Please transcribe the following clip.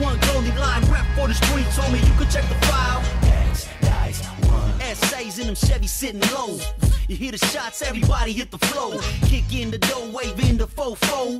one lonely line rep for the streets, homie. You can check the file. That's DYSE, one. Essays in them Chevy sitting low. You hear the shots, everybody hit the flow. Kick in the door, wave in the fofo.